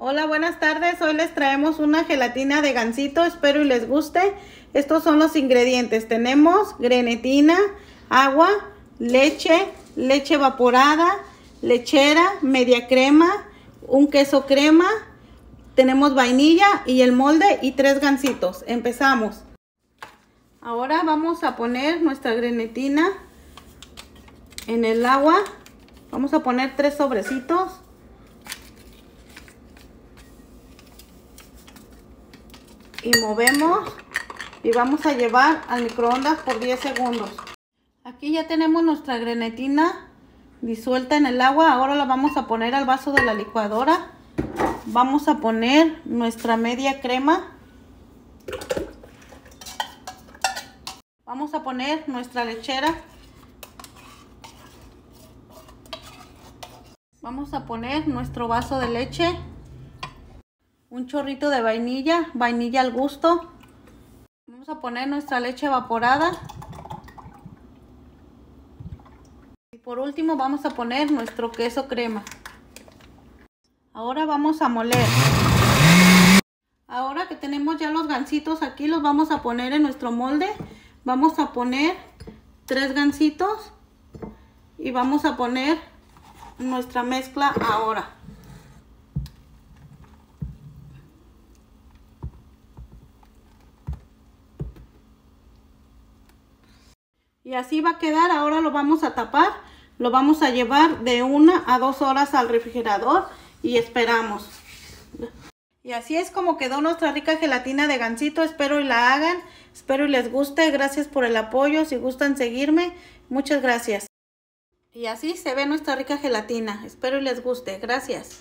Hola, buenas tardes. Hoy les traemos una gelatina de gansito. Espero y les guste. Estos son los ingredientes. Tenemos grenetina, agua, leche, leche evaporada, lechera, media crema, un queso crema. Tenemos vainilla y el molde y tres gansitos. Empezamos. Ahora vamos a poner nuestra grenetina en el agua. Vamos a poner tres sobrecitos. Y movemos y vamos a llevar al microondas por 10 segundos. Aquí ya tenemos nuestra grenetina disuelta en el agua. Ahora la vamos a poner al vaso de la licuadora. Vamos a poner nuestra media crema. Vamos a poner nuestra lechera. Vamos a poner nuestro vaso de leche un chorrito de vainilla, vainilla al gusto. Vamos a poner nuestra leche evaporada. Y por último vamos a poner nuestro queso crema. Ahora vamos a moler. Ahora que tenemos ya los gansitos aquí, los vamos a poner en nuestro molde. Vamos a poner tres gansitos y vamos a poner nuestra mezcla ahora. Y así va a quedar, ahora lo vamos a tapar, lo vamos a llevar de una a dos horas al refrigerador y esperamos. Y así es como quedó nuestra rica gelatina de gansito, espero y la hagan, espero y les guste, gracias por el apoyo, si gustan seguirme, muchas gracias. Y así se ve nuestra rica gelatina, espero y les guste, gracias.